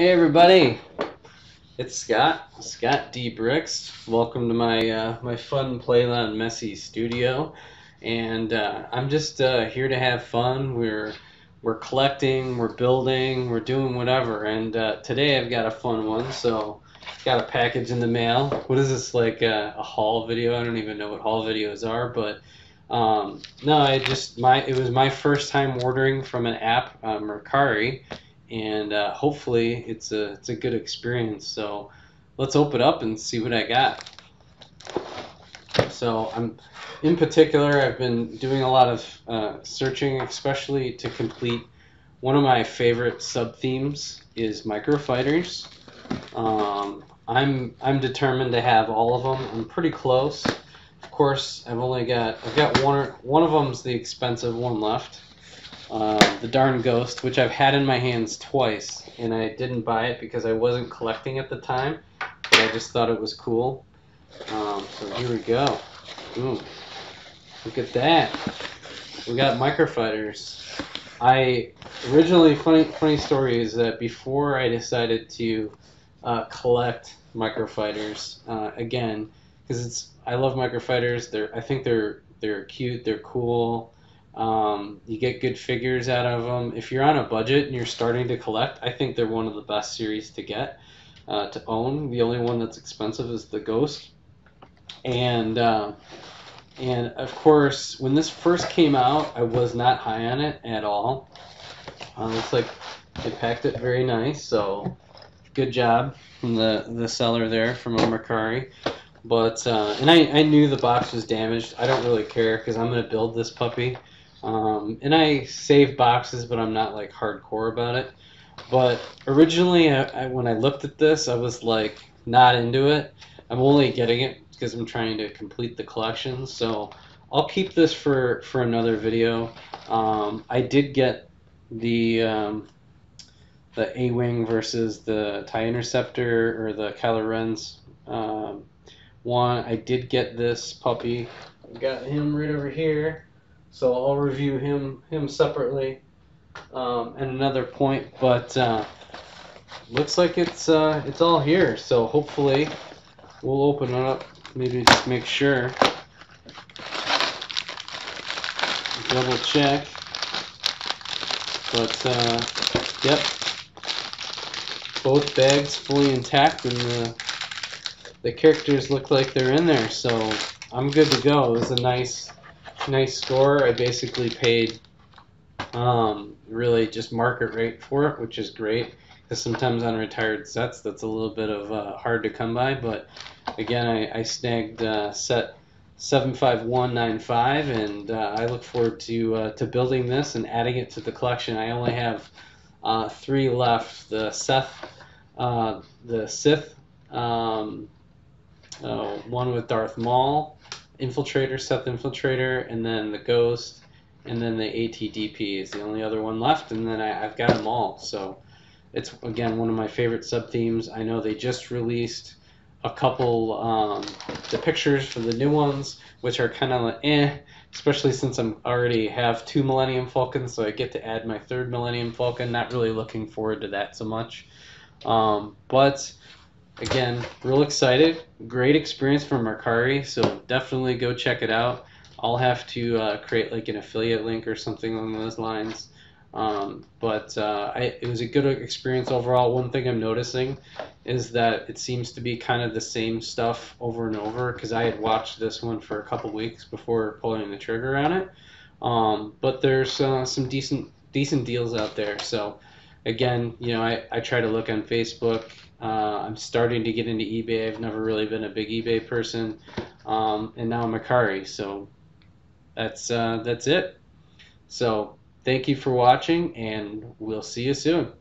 Hey everybody, it's Scott, Scott D Bricks. Welcome to my uh, my fun Playland Messy studio, and uh, I'm just uh, here to have fun. We're we're collecting, we're building, we're doing whatever, and uh, today I've got a fun one. So got a package in the mail. What is this like uh, a haul video? I don't even know what haul videos are, but um, no, I just my it was my first time ordering from an app, uh, Mercari and uh, hopefully it's a it's a good experience. So let's open up and see what I got. So I'm in particular I've been doing a lot of uh, searching, especially to complete one of my favorite sub themes is microfighters. Um, I'm I'm determined to have all of them. I'm pretty close. Of course, I've only got I've got one one of them's the expensive one left. Uh, the darn ghost, which I've had in my hands twice, and I didn't buy it because I wasn't collecting at the time, but I just thought it was cool. Um, so here we go. Ooh, look at that. We got microfighters. I originally funny funny story is that before I decided to uh, collect microfighters uh, again because it's I love microfighters. They're I think they're they're cute. They're cool. Um, you get good figures out of them. If you're on a budget and you're starting to collect, I think they're one of the best series to get uh, to own. The only one that's expensive is the Ghost, and uh, and of course when this first came out, I was not high on it at all. Uh, looks like they packed it very nice, so good job from the the seller there from Mercari. But uh, and I, I knew the box was damaged. I don't really care because I'm gonna build this puppy. Um, and I save boxes, but I'm not like hardcore about it. But originally, I, I, when I looked at this, I was like not into it. I'm only getting it because I'm trying to complete the collection. So I'll keep this for for another video. Um, I did get the um, the A-wing versus the Tie Interceptor or the Kylo Ren's um, one. I did get this puppy. I've got him right over here. So I'll review him him separately um, at another point. But uh, looks like it's uh, it's all here. So hopefully we'll open it up. Maybe just make sure. Double check. But uh, yep, both bags fully intact, and the the characters look like they're in there. So I'm good to go. It was a nice nice score. I basically paid um, really just market rate for it, which is great. Because sometimes on retired sets, that's a little bit of uh, hard to come by. But again, I, I snagged uh, set 75195, and uh, I look forward to uh, to building this and adding it to the collection. I only have uh, three left: the Seth, uh, the Sith, um, one with Darth Maul, Infiltrator, Seth Infiltrator, and then the Ghost, and then the ATDP is the only other one left, and then I, have got them all. So it's again one of my favorite sub themes. I know they just released a couple um, the pictures for the new ones, which are kind of like eh, especially since I'm already have two Millennium Falcons, so I get to add my third Millennium Falcon. Not really looking forward to that so much, um, but again, real excited. Great experience from Mercari, so definitely go check it out. I'll have to uh, create like an affiliate link or something along those lines. Um, but uh, I, it was a good experience overall. One thing I'm noticing is that it seems to be kind of the same stuff over and over because I had watched this one for a couple weeks before pulling the trigger on it. Um, but there's uh, some decent decent deals out there. So again, you know, I, I try to look on Facebook uh, I'm starting to get into eBay. I've never really been a big eBay person, um, and now I'm a Mercari. So that's uh, that's it. So thank you for watching, and we'll see you soon.